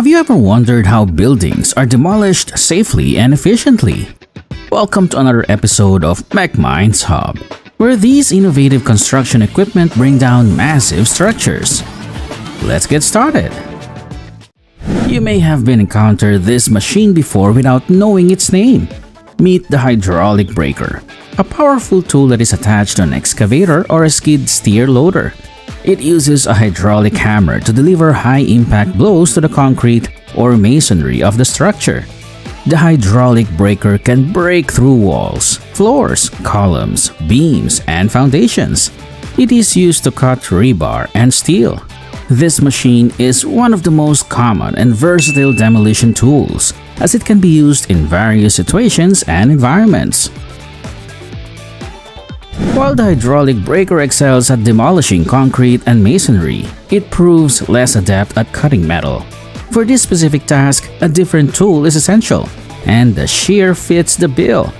Have you ever wondered how buildings are demolished safely and efficiently? Welcome to another episode of MechMinds Hub, where these innovative construction equipment bring down massive structures. Let's get started. You may have been encountered this machine before without knowing its name. Meet the hydraulic breaker, a powerful tool that is attached to an excavator or a skid steer loader. It uses a hydraulic hammer to deliver high-impact blows to the concrete or masonry of the structure. The hydraulic breaker can break through walls, floors, columns, beams, and foundations. It is used to cut rebar and steel. This machine is one of the most common and versatile demolition tools, as it can be used in various situations and environments. While the hydraulic breaker excels at demolishing concrete and masonry, it proves less adept at cutting metal. For this specific task, a different tool is essential, and the shear fits the bill.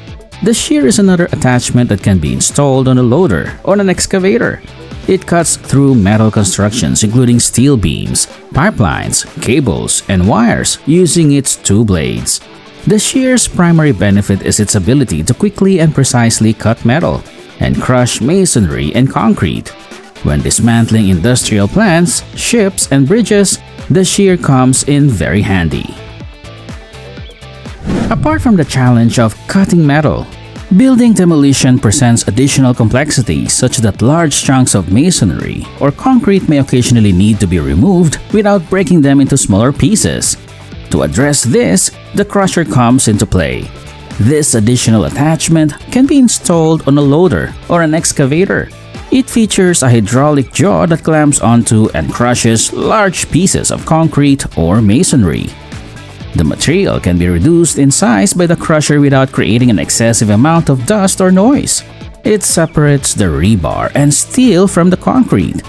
The shear is another attachment that can be installed on a loader or an excavator. It cuts through metal constructions including steel beams, pipelines, cables, and wires using its two blades. The shear's primary benefit is its ability to quickly and precisely cut metal and crush masonry and concrete. When dismantling industrial plants, ships, and bridges, the shear comes in very handy. Apart from the challenge of cutting metal, building demolition presents additional complexities such that large chunks of masonry or concrete may occasionally need to be removed without breaking them into smaller pieces. To address this, the crusher comes into play. This additional attachment can be installed on a loader or an excavator. It features a hydraulic jaw that clamps onto and crushes large pieces of concrete or masonry. The material can be reduced in size by the crusher without creating an excessive amount of dust or noise. It separates the rebar and steel from the concrete.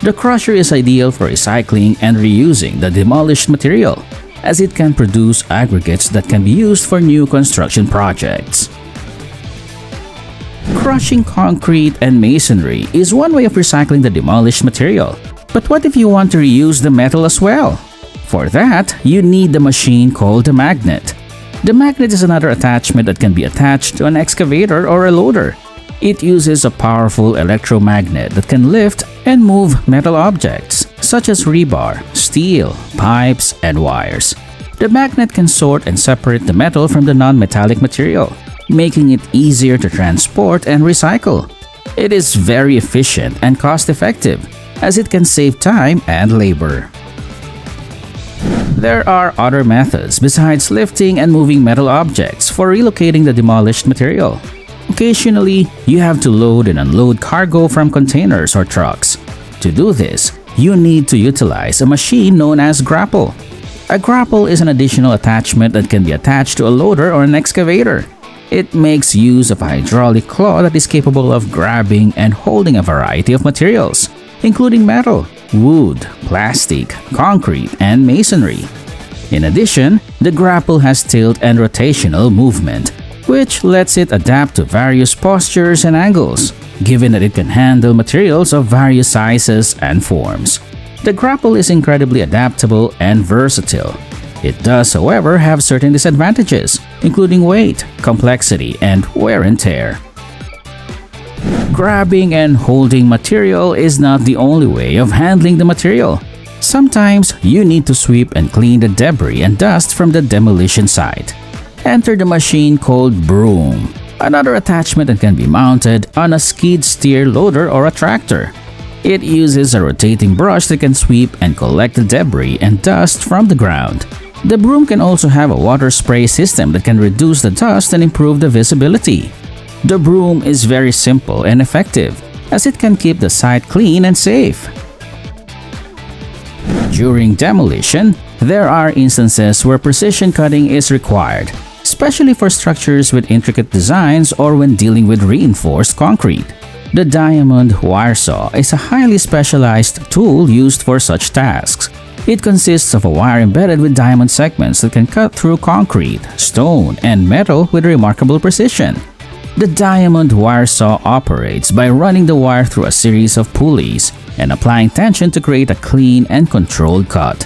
The crusher is ideal for recycling and reusing the demolished material as it can produce aggregates that can be used for new construction projects. Crushing concrete and masonry is one way of recycling the demolished material. But what if you want to reuse the metal as well? For that, you need the machine called the magnet. The magnet is another attachment that can be attached to an excavator or a loader. It uses a powerful electromagnet that can lift and move metal objects such as rebar, steel, pipes, and wires. The magnet can sort and separate the metal from the non-metallic material, making it easier to transport and recycle. It is very efficient and cost-effective, as it can save time and labor. There are other methods besides lifting and moving metal objects for relocating the demolished material. Occasionally, you have to load and unload cargo from containers or trucks. To do this, you need to utilize a machine known as grapple. A grapple is an additional attachment that can be attached to a loader or an excavator. It makes use of a hydraulic claw that is capable of grabbing and holding a variety of materials, including metal, wood, plastic, concrete, and masonry. In addition, the grapple has tilt and rotational movement, which lets it adapt to various postures and angles given that it can handle materials of various sizes and forms. The grapple is incredibly adaptable and versatile. It does, however, have certain disadvantages, including weight, complexity, and wear and tear. Grabbing and holding material is not the only way of handling the material. Sometimes you need to sweep and clean the debris and dust from the demolition site. Enter the machine called broom another attachment that can be mounted on a skid steer loader or a tractor. It uses a rotating brush that can sweep and collect the debris and dust from the ground. The broom can also have a water spray system that can reduce the dust and improve the visibility. The broom is very simple and effective, as it can keep the site clean and safe. During demolition, there are instances where precision cutting is required, especially for structures with intricate designs or when dealing with reinforced concrete. The diamond wire saw is a highly specialized tool used for such tasks. It consists of a wire embedded with diamond segments that can cut through concrete, stone, and metal with remarkable precision. The diamond wire saw operates by running the wire through a series of pulleys and applying tension to create a clean and controlled cut.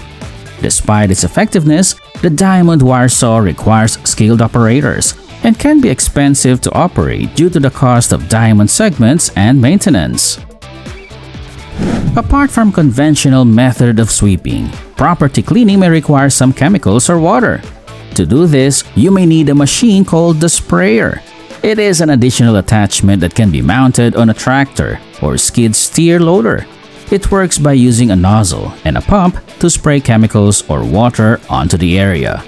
Despite its effectiveness, the diamond wire saw requires skilled operators and can be expensive to operate due to the cost of diamond segments and maintenance. Apart from conventional method of sweeping, property cleaning may require some chemicals or water. To do this, you may need a machine called the sprayer. It is an additional attachment that can be mounted on a tractor or skid steer loader. It works by using a nozzle and a pump to spray chemicals or water onto the area.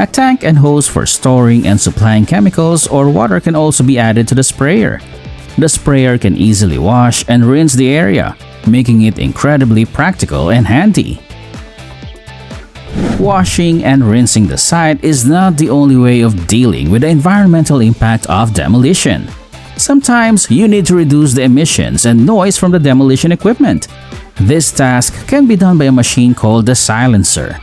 A tank and hose for storing and supplying chemicals or water can also be added to the sprayer. The sprayer can easily wash and rinse the area, making it incredibly practical and handy. Washing and rinsing the site is not the only way of dealing with the environmental impact of demolition. Sometimes you need to reduce the emissions and noise from the demolition equipment. This task can be done by a machine called the silencer.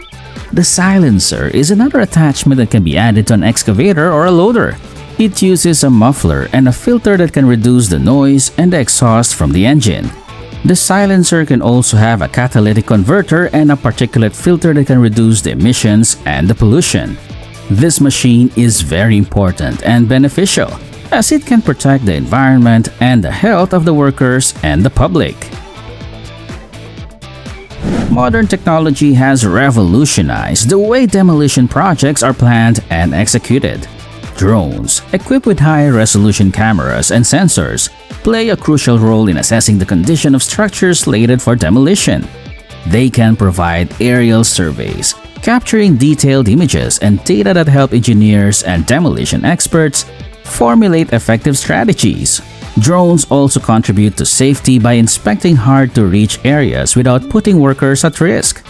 The silencer is another attachment that can be added to an excavator or a loader. It uses a muffler and a filter that can reduce the noise and the exhaust from the engine. The silencer can also have a catalytic converter and a particulate filter that can reduce the emissions and the pollution. This machine is very important and beneficial as it can protect the environment and the health of the workers and the public. Modern technology has revolutionized the way demolition projects are planned and executed. Drones, equipped with high-resolution cameras and sensors, play a crucial role in assessing the condition of structures slated for demolition. They can provide aerial surveys, capturing detailed images and data that help engineers and demolition experts formulate effective strategies. Drones also contribute to safety by inspecting hard-to-reach areas without putting workers at risk.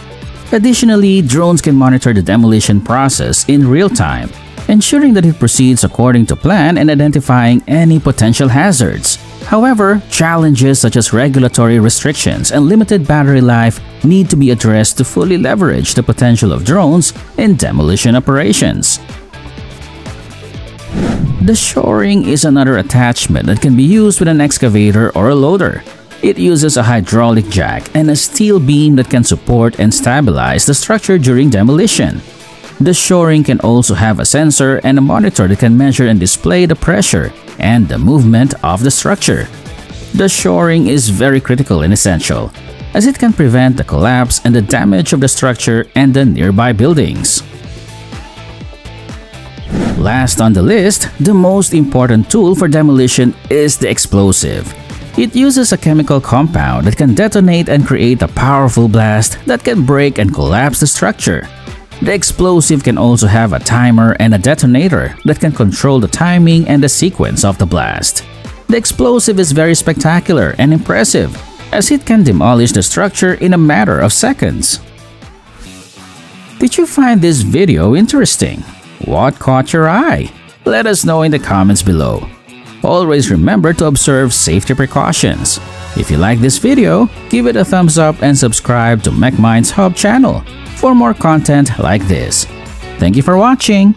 Additionally, drones can monitor the demolition process in real time, ensuring that it proceeds according to plan and identifying any potential hazards. However, challenges such as regulatory restrictions and limited battery life need to be addressed to fully leverage the potential of drones in demolition operations. The shoring is another attachment that can be used with an excavator or a loader. It uses a hydraulic jack and a steel beam that can support and stabilize the structure during demolition. The shoring can also have a sensor and a monitor that can measure and display the pressure and the movement of the structure. The shoring is very critical and essential, as it can prevent the collapse and the damage of the structure and the nearby buildings. Last on the list, the most important tool for demolition is the explosive. It uses a chemical compound that can detonate and create a powerful blast that can break and collapse the structure. The explosive can also have a timer and a detonator that can control the timing and the sequence of the blast. The explosive is very spectacular and impressive as it can demolish the structure in a matter of seconds. Did you find this video interesting? What caught your eye? Let us know in the comments below. Always remember to observe safety precautions. If you like this video, give it a thumbs up and subscribe to MechMinds Hub channel for more content like this. Thank you for watching.